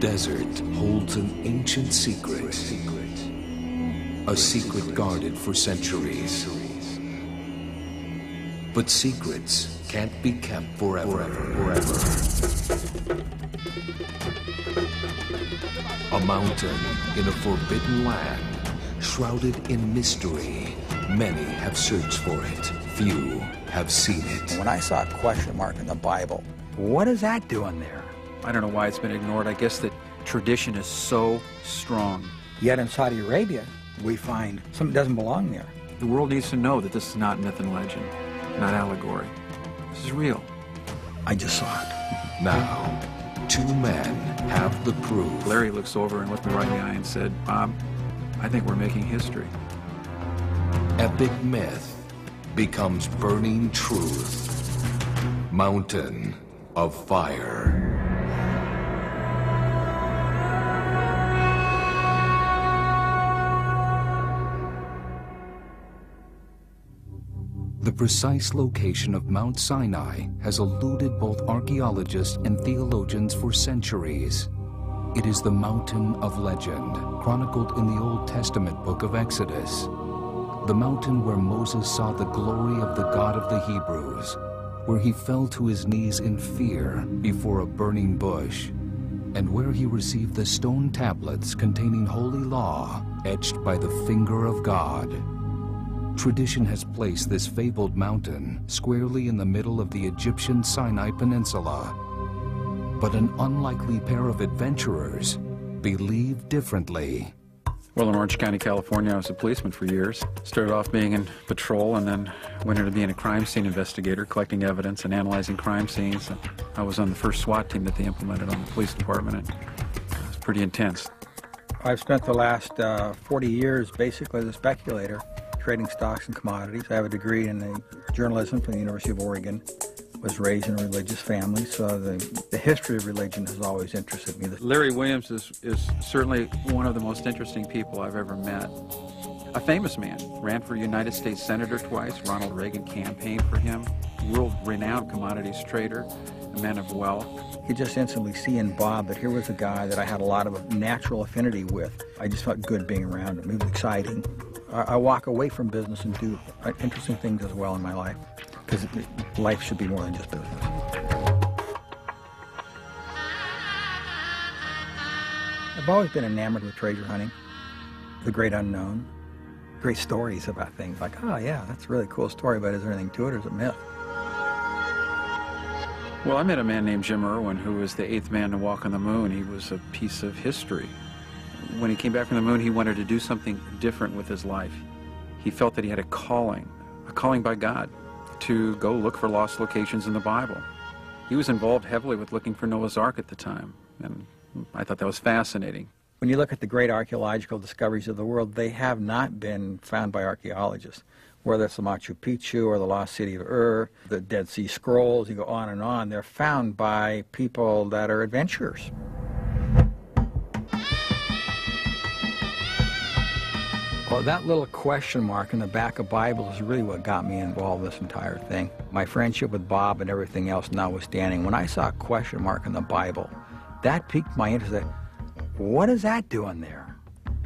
Desert holds an ancient secret. A secret guarded for centuries. But secrets can't be kept forever. forever. A mountain in a forbidden land, shrouded in mystery. Many have searched for it. Few have seen it. When I saw a question mark in the Bible, what is that doing there? I don't know why it's been ignored. I guess that tradition is so strong. Yet in Saudi Arabia, we find something doesn't belong there. The world needs to know that this is not myth and legend, not allegory. This is real. I just saw it. Now, two men have the proof. Larry looks over and looked me right in the eye and said, Bob, I think we're making history. Epic myth becomes burning truth. Mountain of Fire. The precise location of Mount Sinai has eluded both archaeologists and theologians for centuries. It is the mountain of legend, chronicled in the Old Testament book of Exodus. The mountain where Moses saw the glory of the God of the Hebrews, where he fell to his knees in fear before a burning bush, and where he received the stone tablets containing holy law etched by the finger of God. Tradition has placed this fabled mountain squarely in the middle of the Egyptian Sinai Peninsula. But an unlikely pair of adventurers believe differently. Well, in Orange County, California, I was a policeman for years. Started off being in patrol and then went into being a crime scene investigator, collecting evidence and analyzing crime scenes. I was on the first SWAT team that they implemented on the police department, and it was pretty intense. I've spent the last uh, 40 years basically as a speculator trading stocks and commodities. I have a degree in journalism from the University of Oregon. Was raised in a religious family, so the, the history of religion has always interested me. Larry Williams is, is certainly one of the most interesting people I've ever met. A famous man, ran for United States Senator twice. Ronald Reagan campaigned for him. World-renowned commodities trader, a man of wealth. You just instantly see in Bob that here was a guy that I had a lot of natural affinity with. I just felt good being around him. It was exciting. I, walk away from business and do uh, interesting things as well in my life because life should be more than just business. I've always been enamored with treasure hunting, the great unknown, great stories about things like, oh yeah, that's a really cool story, but is there anything to it or is it myth? Well, I met a man named Jim Irwin who was the eighth man to walk on the moon. He was a piece of history when he came back from the moon, he wanted to do something different with his life. He felt that he had a calling, a calling by God, to go look for lost locations in the Bible. He was involved heavily with looking for Noah's Ark at the time, and I thought that was fascinating. When you look at the great archaeological discoveries of the world, they have not been found by archaeologists. Whether it's the Machu Picchu or the lost city of Ur, the Dead Sea Scrolls, you go on and on, they're found by people that are adventurers. Well, that little question mark in the back of Bible is really what got me involved in this entire thing. My friendship with Bob and everything else notwithstanding, when I saw a question mark in the Bible, that piqued my interest. What is that doing there?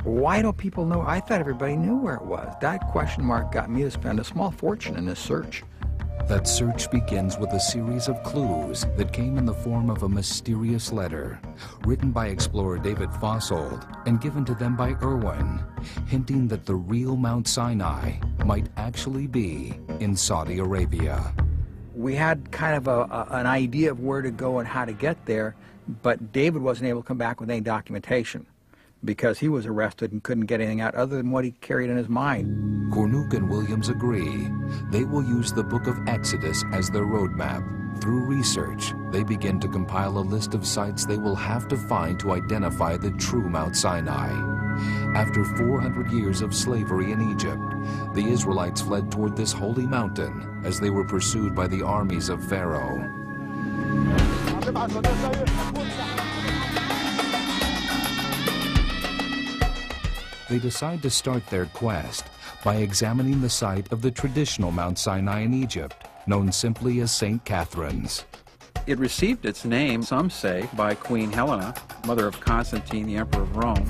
Why don't people know? I thought everybody knew where it was. That question mark got me to spend a small fortune in this search. That search begins with a series of clues that came in the form of a mysterious letter, written by explorer David Fasold and given to them by Irwin, hinting that the real Mount Sinai might actually be in Saudi Arabia. We had kind of a, a, an idea of where to go and how to get there, but David wasn't able to come back with any documentation because he was arrested and couldn't get anything out other than what he carried in his mind. Cornuke and Williams agree. They will use the book of Exodus as their roadmap. Through research, they begin to compile a list of sites they will have to find to identify the true Mount Sinai. After 400 years of slavery in Egypt, the Israelites fled toward this holy mountain as they were pursued by the armies of Pharaoh. They decide to start their quest by examining the site of the traditional Mount Sinai in Egypt, known simply as St. Catherine's. It received its name, some say, by Queen Helena, mother of Constantine, the Emperor of Rome,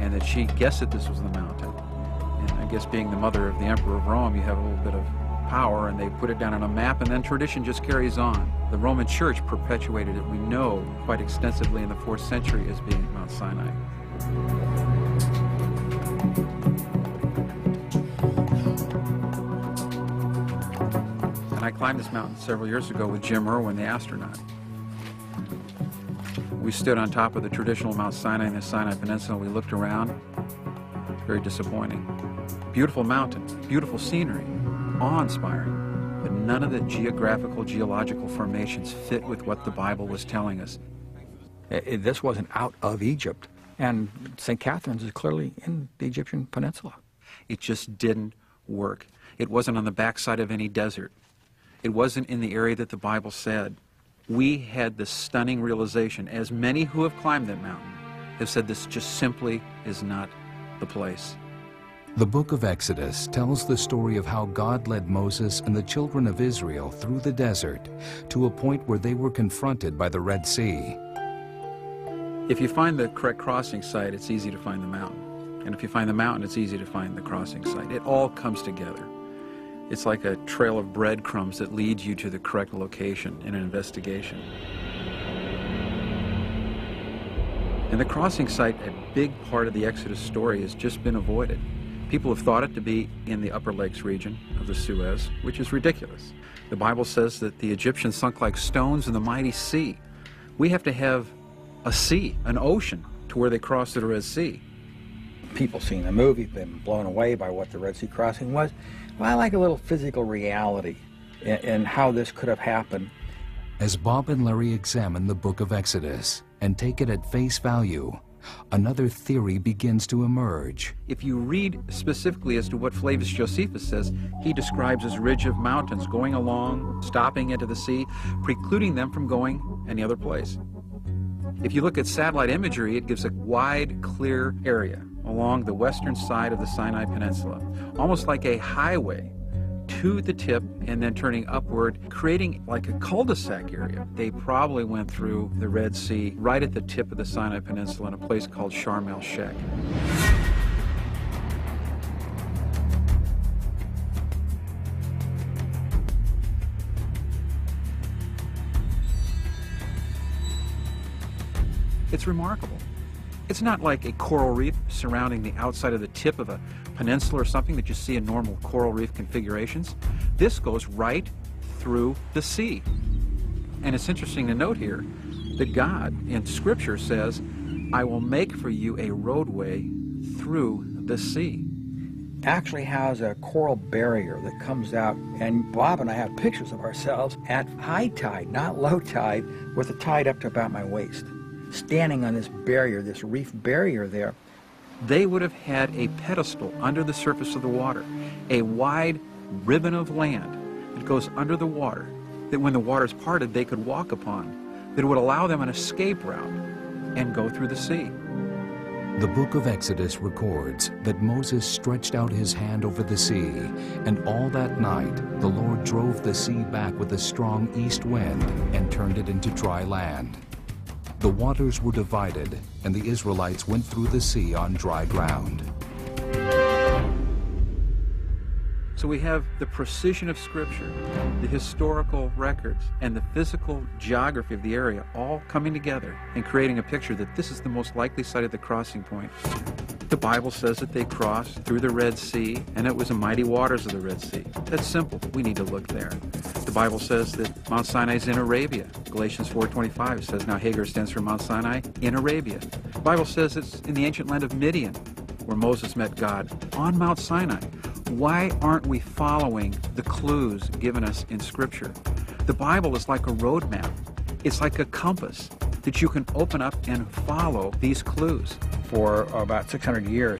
and that she guessed that this was the mountain. And I guess being the mother of the Emperor of Rome, you have a little bit of power, and they put it down on a map, and then tradition just carries on. The Roman Church perpetuated it, we know, quite extensively in the 4th century as being Mount Sinai. And I climbed this mountain several years ago with Jim Irwin, the astronaut. We stood on top of the traditional Mount Sinai in the Sinai Peninsula. We looked around. Very disappointing. Beautiful mountain, beautiful scenery, awe-inspiring, but none of the geographical, geological formations fit with what the Bible was telling us. It- it- this wasn't out of Egypt, and St. Catherine's is clearly in the Egyptian peninsula. It just didn't work. It wasn't on the backside of any desert. It wasn't in the area that the Bible said. We had the stunning realization, as many who have climbed that mountain have said this just simply is not the place. The book of Exodus tells the story of how God led Moses and the children of Israel through the desert to a point where they were confronted by the Red Sea. If you find the correct crossing site, it's easy to find the mountain. And if you find the mountain, it's easy to find the crossing site. It all comes together. It's like a trail of breadcrumbs that leads you to the correct location in an investigation. And the crossing site, a big part of the Exodus story, has just been avoided. People have thought it to be in the Upper Lakes region of the Suez, which is ridiculous. The Bible says that the Egyptians sunk like stones in the mighty sea. We have to have a sea, an ocean, to where they crossed the Red Sea. People seen the movie, been blown away by what the Red Sea crossing was. Well, I like a little physical reality in, in how this could have happened. As Bob and Larry examine the book of Exodus and take it at face value, another theory begins to emerge. If you read specifically as to what Flavius Josephus says, he describes as ridge of mountains going along, stopping into the sea, precluding them from going any other place. If you look at satellite imagery, it gives a wide, clear area along the western side of the Sinai Peninsula, almost like a highway to the tip and then turning upward, creating like a cul-de-sac area. They probably went through the Red Sea right at the tip of the Sinai Peninsula in a place called Sharm el-Sheikh. It's remarkable. It's not like a coral reef surrounding the outside of the tip of a peninsula or something that you see in normal coral reef configurations. This goes right through the sea. And it's interesting to note here that God in Scripture says, I will make for you a roadway through the sea. Actually has a coral barrier that comes out, and Bob and I have pictures of ourselves at high tide, not low tide, with the tide up to about my waist, standing on this barrier, this reef barrier there. They would have had a pedestal under the surface of the water, a wide ribbon of land that goes under the water, that when the water's parted, they could walk upon, that would allow them an escape route and go through the sea. The book of Exodus records that Moses stretched out his hand over the sea, and all that night the Lord drove the sea back with a strong east wind and turned it into dry land. The waters were divided, and the Israelites went through the sea on dry ground. So we have the precision of Scripture, the historical records, and the physical geography of the area all coming together and creating a picture that this is the most likely site of the crossing point. The Bible says that they crossed through the Red Sea, and it was the mighty waters of the Red Sea. That's simple. We need to look there. The Bible says that Mount Sinai is in Arabia. Galatians 4.25 says, Now Hagar stands for Mount Sinai in Arabia. The Bible says it's in the ancient land of Midian, where Moses met God, on Mount Sinai. Why aren't we following the clues given us in Scripture? The Bible is like a roadmap. It's like a compass that you can open up and follow these clues. For about 600 years,